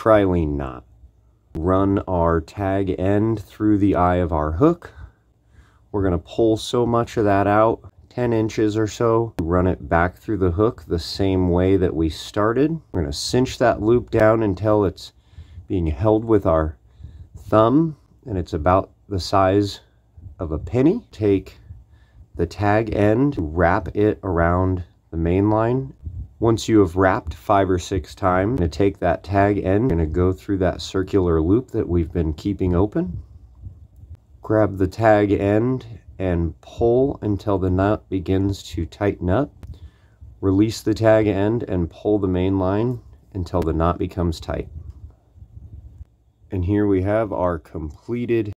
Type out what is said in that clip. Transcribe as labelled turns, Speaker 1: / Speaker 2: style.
Speaker 1: trilene knot. Run our tag end through the eye of our hook. We're going to pull so much of that out 10 inches or so. Run it back through the hook the same way that we started. We're going to cinch that loop down until it's being held with our thumb and it's about the size of a penny. Take the tag end, wrap it around the main line. Once you have wrapped five or six times, I'm going to take that tag end, going to go through that circular loop that we've been keeping open. Grab the tag end and pull until the nut begins to tighten up. Release the tag end and pull the main line until the knot becomes tight. And here we have our completed